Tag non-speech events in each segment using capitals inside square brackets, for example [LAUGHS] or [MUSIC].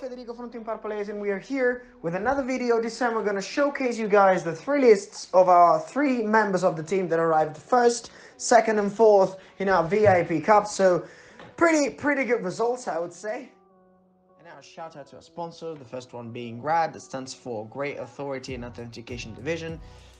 Federico from Team Ace and we are here with another video. This time we're going to showcase you guys the three lists of our three members of the team that arrived first, second and fourth in our VIP Cup. So pretty, pretty good results I would say. And now a shout out to our sponsor, the first one being GRAAD, that stands for Great Authority and Authentication Division.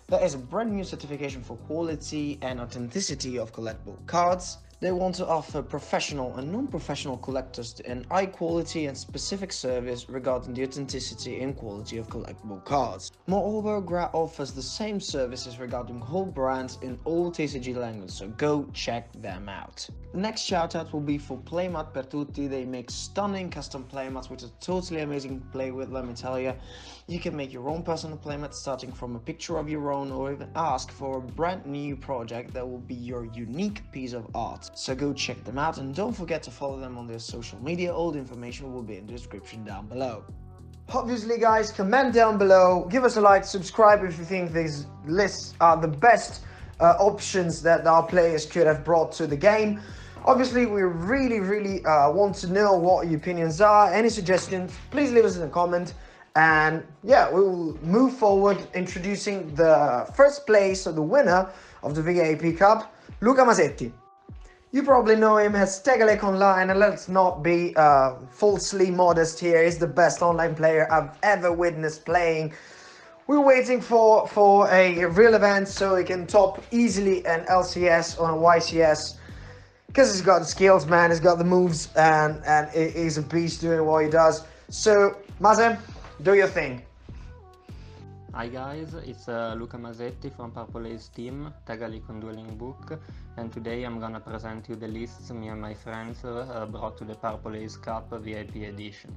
That is a brand new certification for quality and authenticity of collectible cards. They want to offer professional and non-professional collectors an high quality and specific service regarding the authenticity and quality of collectible cards. Moreover, GRAAD offers the same services regarding whole brands in all TCG languages, so go check them out. The next shoutout will be for Playmat per Tutti. They make stunning custom playmats which are totally amazing to play with, let me tell you. You can make your own personal playmat starting from a picture of your own or even ask for a brand new project that will be your unique piece of art so go check them out and don't forget to follow them on their social media, all the information will be in the description down below. Obviously guys, comment down below, give us a like, subscribe if you think these lists are the best uh, options that our players could have brought to the game. Obviously, we really, really uh, want to know what your opinions are. Any suggestions, please leave us in a comment. And yeah, we will move forward introducing the first place, or the winner of the VIP Cup, Luca Masetti. You probably know him as Tegalek Online, and let's not be uh, falsely modest here. He's the best online player I've ever witnessed playing. We're waiting for, for a real event so he can top easily an LCS on a YCS. Because he's got the skills, man. He's got the moves, and, and he's a beast doing what he does. So, Maze, do your thing. Hi guys, it's uh, Luca Masetti from Purple Haze team, Tegali on Dueling Book, and today I'm gonna present you the lists me and my friends uh, brought to the Purple Haze Cup VIP edition.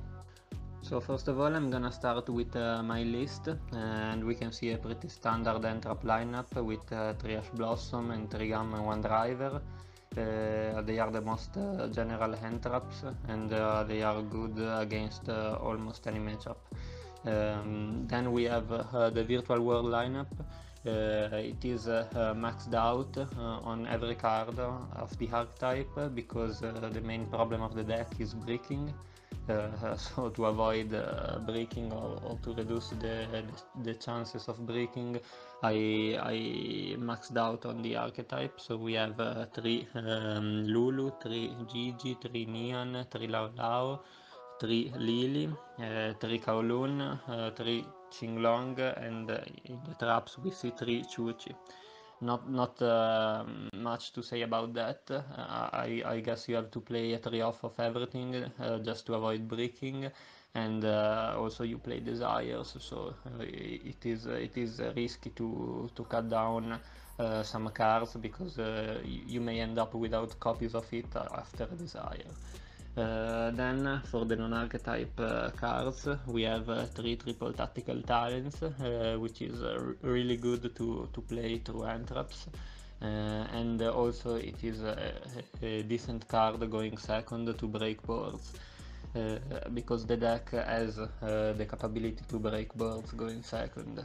So first of all I'm gonna start with uh, my list, and we can see a pretty standard hand trap lineup with uh, 3 Ash Blossom and 3 Gamma and 1 Driver. Uh, they are the most uh, general hand traps and they are good against almost any matchup. Um, then we have uh, the virtual world lineup. Uh, it is uh, maxed out on every card of the archetype because the main problem of the deck is breaking. Uh, [LAUGHS] so to avoid uh, breaking or, or, to reduce the, the, the, chances of breaking I, I maxed out on the archetype so we have uh, 3 um, Lulu, 3 Jiji, 3 Neon, 3 Lao Lao 3 Lily, uh, 3 Kowloon, uh, 3 Qinglong, and uh, in the traps we see 3 Chuchi. Not not uh, much to say about that. Uh, I, I guess you have to play a 3 off of everything uh, just to avoid breaking and also you play desires so it is it is risky to to cut down some cards because you may end up without copies of it after desire. Uh, then for the non-archetype uh, cards we have uh, three triple tactical talents which is really good to, to play through hand traps. Uh, and also it is a, a, decent card going second to break boards because the deck has the capability to break boards going second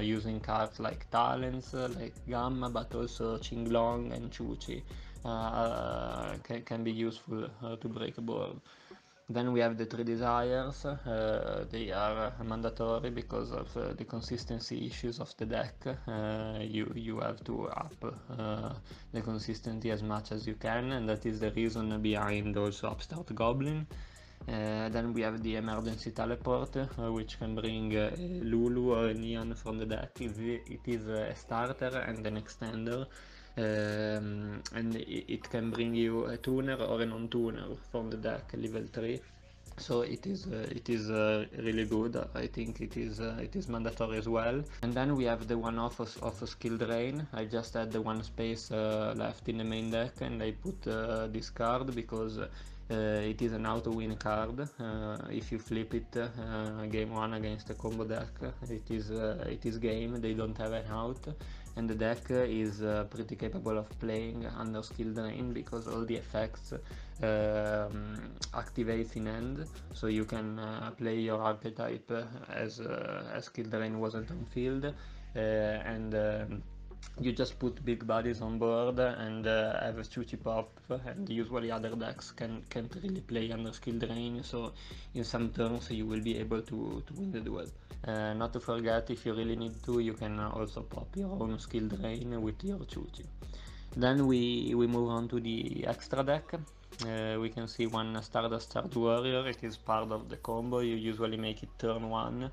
using cards like talents like Gamma but also Qinglong and Chuchi uh, can, can be useful uh, to break a board. Then we have the three desires, uh, they are mandatory because of uh, the consistency issues of the deck. Uh, you, you have to up uh, the consistency as much as you can and that is the reason behind also Upstart Goblin. Then we have the emergency teleport, which can bring Lulu or Neon from the deck it is a starter and an extender. Um, and it can bring you a tuner or a non-tuner from the deck level 3 so it is uh, it is uh, really good. I think it is uh, it is mandatory as well. And then we have the one off of, of skill drain. I just had the one space left in the main deck and i put this card because it is an auto win card if you flip it game one against a combo deck it is it is game. They don't have an out. And the deck is uh, pretty capable of playing under skill drain because all the effects um, activates in end. So you can uh, play your archetype as, uh, as skill drain wasn't on field. Uh, and um, you just put big bodies on board and uh, have a Chuchi pop and usually other decks can, can't really play under skill drain so in some turns you will be able to, to win the duel. Uh, not to forget if you really need to you can also pop your own skill drain with your Chuchi. Then we, we move on to the extra deck. Uh, we can see one Stardust Warrior, it is part of the combo, you usually make it turn 1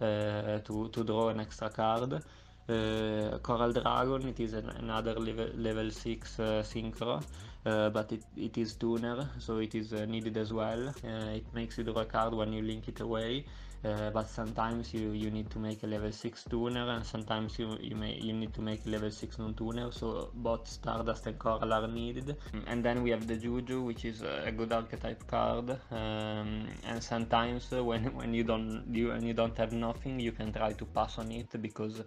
uh, to, to draw an extra card. Uh, Coral Dragon, it is an, another level, level 6 uh, synchro, uh, but it, it is tuner, so it is needed as well. It makes you draw a card when you link it away, but sometimes you, you need to make a level 6 tuner, and sometimes you, you, may, you need to make a level 6 non-tuner, so both Stardust and Coral are needed. And then we have the Juju, which is a good archetype card, um, and sometimes when, when, you don't, you, when you don't have nothing, you can try to pass on it, because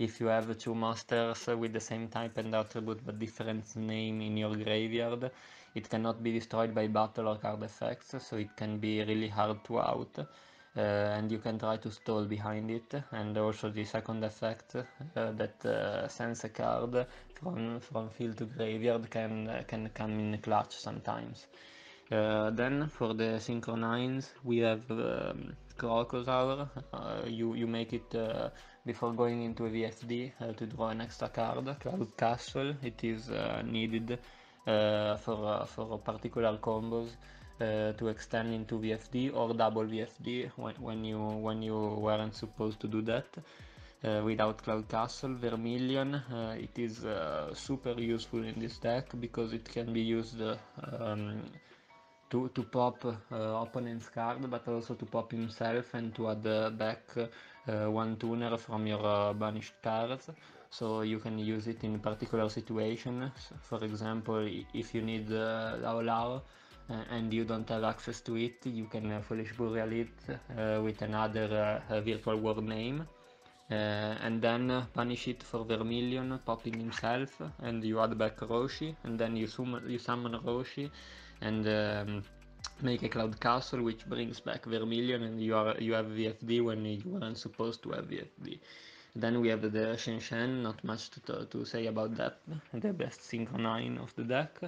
if you have two monsters with the same type and attribute but different name in your graveyard, it cannot be destroyed by battle or card effects, so it can be really hard to out. Uh, and you can try to stall behind it and also the second effect uh, that uh, sends a card from from field to graveyard can uh, can come in clutch sometimes uh, then for the synchro 9s we have um, Crocodile, uh, you, you make it before going into a VFD uh, to draw an extra card, Cloud Castle, it is uh, needed uh, for, uh, for particular combos to extend into VFD or double VFD when, when, you, when you weren't supposed to do that. Uh, without Cloud Castle, Vermilion, uh, it is uh, super useful in this deck because it can be used um, to, to pop uh, opponent's card but also to pop himself and to add uh, back uh, one tuner from your banished cards so you can use it in particular situations. For example if you need uh, Lao Lao and you don't have access to it you can uh, Foolish Burial it uh, with another virtual word name. Uh, and then uh, banish it for Vermilion popping himself and you add back Roshi and then you, sum you summon Roshi and um, make a cloud castle which brings back Vermilion and you are you have VFD when you weren't supposed to have VFD. Then we have the Shen Shen, not much to, to say about that, the best synchro 9 of the deck.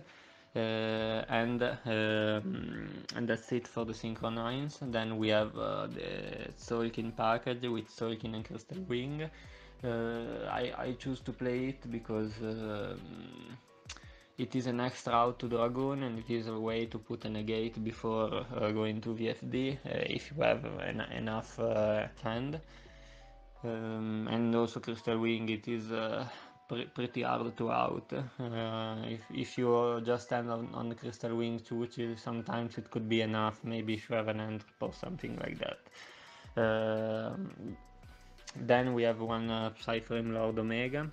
Uh, and um, and that's it for the synchro 9s. Then we have uh, the Solkin package with Solkin and Crystal Wing. Uh, I, I choose to play it because um, it is an extra out to Dragoon and it is a way to put a negate before uh, going to VFD uh, if you have en enough uh, hand. Um, and also Crystal Wing, it is uh, pre pretty hard to out. Uh, if, if you just stand on, on the Crystal Wing Chuchi, sometimes it could be enough, maybe if you have an end or something like that. Um, then we have one uh, Psyframe Lord Omega.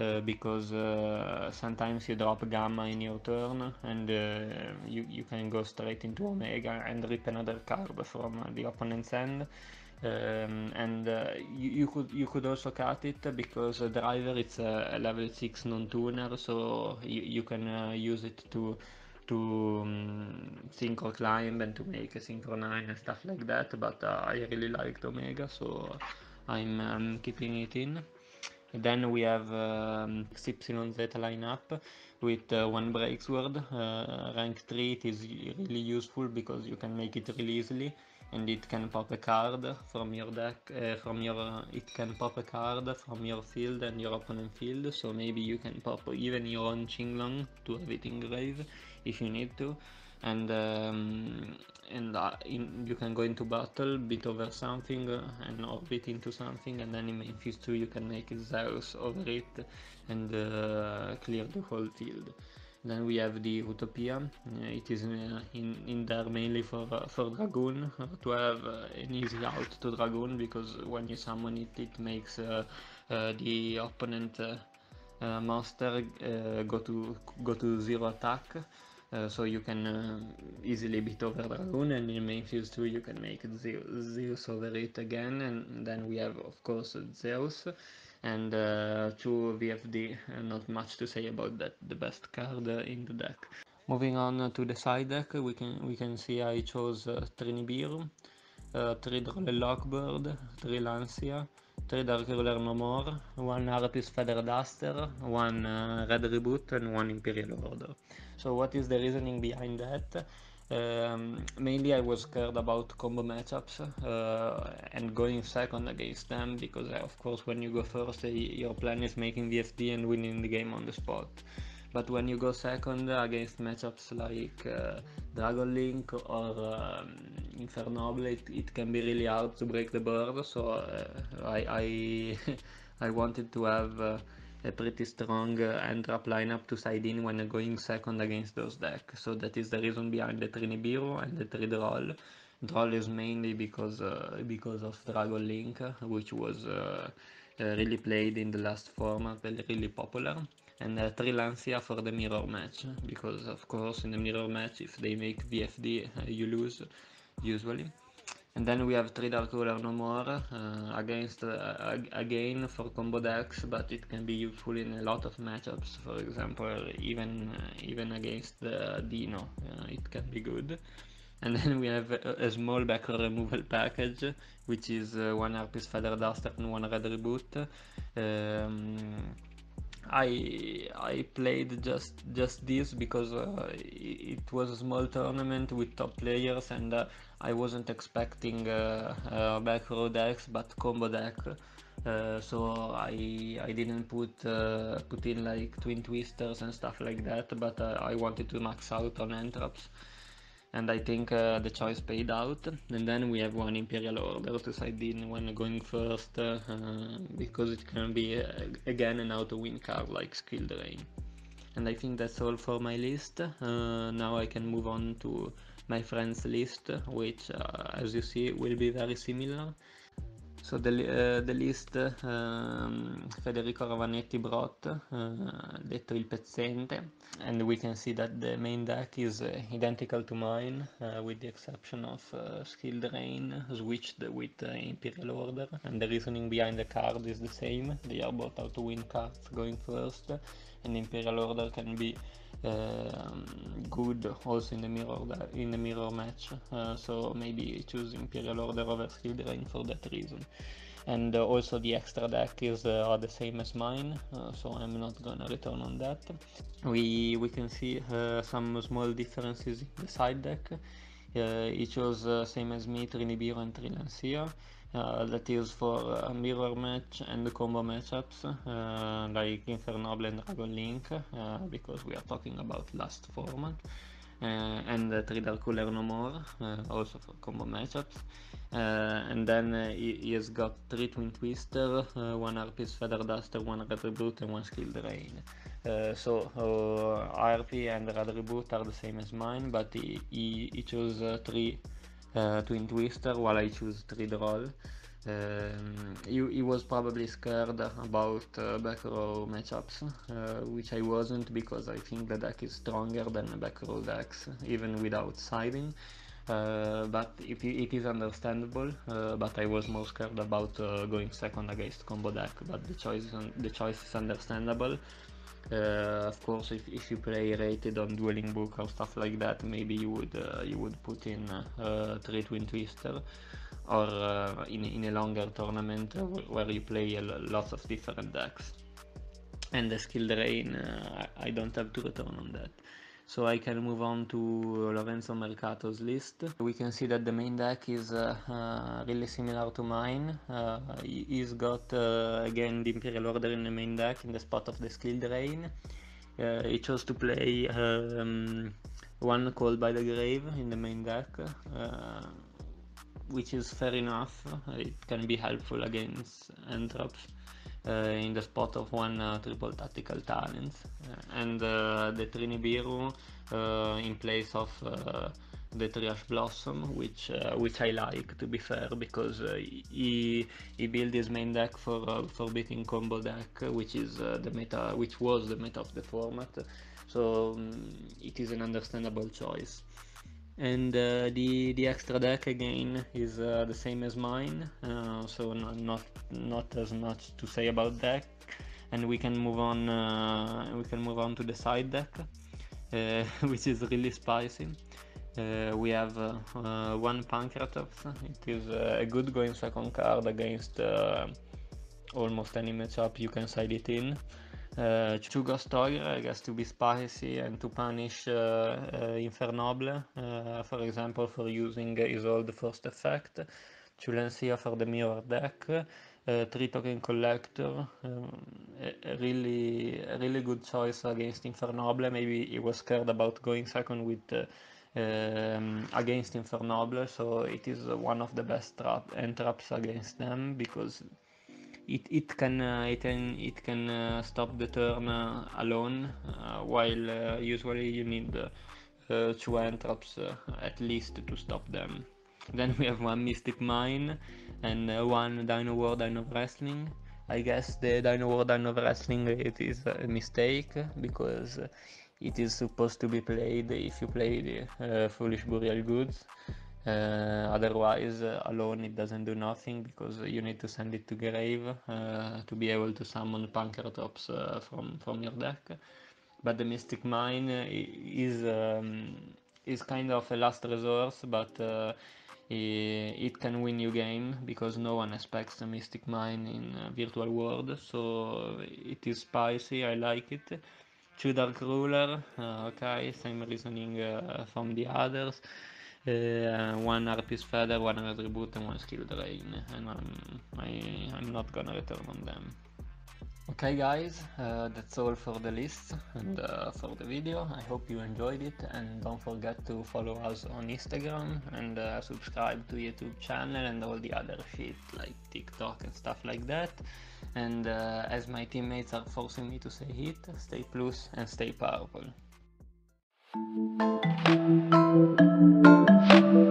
Uh, because uh, sometimes you drop gamma in your turn and uh, you, you can go straight into omega and rip another card from the opponent's end um, and uh, you, you, could you could also cut it because driver it's a, level 6 non-tuner so you, you can uh, use it to to um, synchro climb and to make a synchro 9 and stuff like that but I really liked omega so I'm um, keeping it in then we have um, XYZ lineup with uh, one Breaksword. Uh, rank 3 it is really useful because you can make it really easily and it can pop a card from your deck, uh, from your, uh, it can pop a card from your field and your opponent field, so maybe you can pop even your own Qinglong to have it in grave if you need to and um, and uh, in, you can go into battle, beat over something uh, and orbit into something and then in phase 2 you can make Zeus over it and uh, clear the whole field. Then we have the Utopia, uh, it is uh, in, in there mainly for, uh, for Dragoon, to have an easy out to Dragoon because when you summon it it makes the opponent monster go to go to zero attack so you can uh, easily beat over Dragoon and in main phase 2 you can make Zeus over it again and then we have of course Zeus and uh, 2 VFD and not much to say about that, the best card in the deck. Moving on to the side deck, we can we can see I chose uh, Trinibiru. Uh, 3 Droll Lockbird, 3 Lancia, 3 Dark Ruler No More, 1 Harpy's Feather Duster, 1 uh, Red Reboot and 1 Imperial Order. So what is the reasoning behind that? Um, mainly I was scared about combo matchups uh, and going second against them because of course when you go first your plan is making VFD and winning the game on the spot but when you go second against matchups like uh, Dragon Link or um, Infernoble it, it, can be really hard to break the board so uh, I, I, [LAUGHS] I wanted to have uh, a pretty strong uh, hand trap lineup to side in when going second against those decks. So that is the reason behind the 3 Nibiru and the 3 Droll. Droll is mainly because uh, because of Dragon Link, which was uh, uh really played in the last format, really popular. And uh, 3 Lancia for the mirror match, because of course in the mirror match if they make VFD uh, you lose usually. And then we have 3 Dark Ruler no more, uh, against, uh, again for combo decks, but it can be useful in a lot of matchups, for example, even uh, even against Dino, uh, it can be good. And [LAUGHS] then we have a, a small back removal package, which is uh, one Harpy's Feather Duster and one Red Reboot. Um, I I played just just this because uh, it was a small tournament with top players and uh, I wasn't expecting uh, uh, back row decks but combo deck. Uh, so I I didn't put uh, put in like twin twisters and stuff like that but I wanted to max out on hand traps and I think uh, the choice paid out. And then we have one Imperial Order to side in when going first, uh, because it can be uh, again an auto win card like Skill Drain. And I think that's all for my list. Uh, now I can move on to my friends list, which uh, as you see will be very similar. So the, uh, the list um, Federico Ravanetti brought, uh, detto il pezzente, and we can see that the main deck is uh, identical to mine, with the exception of Skill Drain, switched with Imperial Order, and the reasoning behind the card is the same, they are both auto win cards going first, and Imperial Order can be good also in the mirror in the mirror match uh, so maybe choose Imperial Order over Skill Drain for that reason. And uh, also the extra deck is uh, are the same as mine uh, so I'm not gonna return on that. We we can see uh, some small differences in the side deck. Uh, it was same as me Trinibiro and Trilancia uh, that is for uh, mirror match and combo matchups. Uh, like Infernoble and Dragon Link uh, because we are talking about last format. Uh, and uh, 3 Dark Ruler No More also for combo matchups. And then he, he, has got 3 Twin Twister, 1 Harpy's Feather Duster, 1 Red Reboot and 1 Skill Drain. so RP and Red Reboot are the same as mine but he, he, he chose 3 uh, Twin Twister while I choose 3 Droll. Um, he, he, was probably scared about uh, back row matchups, uh, which I wasn't because I think the deck is stronger than the back row decks, even without siding. Uh, but it, it is understandable. Uh, but I was more scared about uh, going second against combo deck. But the choice the choice is understandable. Uh, of course, if, if you play rated on Dueling Book or stuff like that, maybe you would uh, you would put in uh, three Twin Twister, or uh, in in a longer tournament where you play lots of different decks. And the Skill Drain, uh, I don't have to return on that. So I can move on to Lorenzo Marcato's list. We can see that the main deck is uh, uh, really similar to mine. Uh, he's got uh, again the Imperial Order in the main deck in the spot of the Skill Drain. He chose to play um, one Call by the Grave in the main deck, which is fair enough. It can be helpful against hand traps. Uh, in the spot of one uh, triple tactical talents uh, and the Trinibiru in place of the Triash Blossom, which uh, which I like to be fair because uh, he he built his main deck for uh, for beating combo deck, which is the meta, which was the meta of the format. So um, it is an understandable choice and uh, the the extra deck again is uh, the same as mine uh, so not, not not as much to say about that and we can move on uh, we can move on to the side deck uh, [LAUGHS] which is really spicy Uh, we have one Pankratops. It is a good going second card against almost any matchup you can side it in. Uh, Ghost I guess to be spicy and to punish uh, uh, Infernoble, for example, for using his old first effect. Chulencia for the mirror deck. Uh, three token collector, um, a, really, really good choice against Infernoble. Maybe he was scared about going second with um, against Infernoble, so it is one of the best trap hand traps against them because it, it can uh, it can it can uh, stop the turn uh, alone, while usually you need two hand traps at least to stop them. Then we have one Mystic Mine and one Dino War Dino Wrestling. I guess the Dino War Dino Wrestling it is a mistake because it is supposed to be played if you play the uh, Foolish Burial Goods. Uh, otherwise, uh, alone it doesn't do nothing because you need to send it to grave uh, to be able to summon Pankratops uh, from from your deck. But the Mystic Mine is um, is kind of a last resort, but uh, it can win you game because no one expects a Mystic Mine in Virtual World, so it is spicy. I like it. Two Dark Ruler, uh, okay, same reasoning from the others uh, one Harpy's Feather, one Attribute, and one Skill Drain, and I'm, I, I'm not gonna return on them. Okay guys, uh, that's all for the list and uh, for the video. I hope you enjoyed it and don't forget to follow us on Instagram and uh, subscribe to YouTube channel and all the other shit like TikTok and stuff like that. And uh, as my teammates are forcing me to say hit, stay plus and stay powerful. Thank you.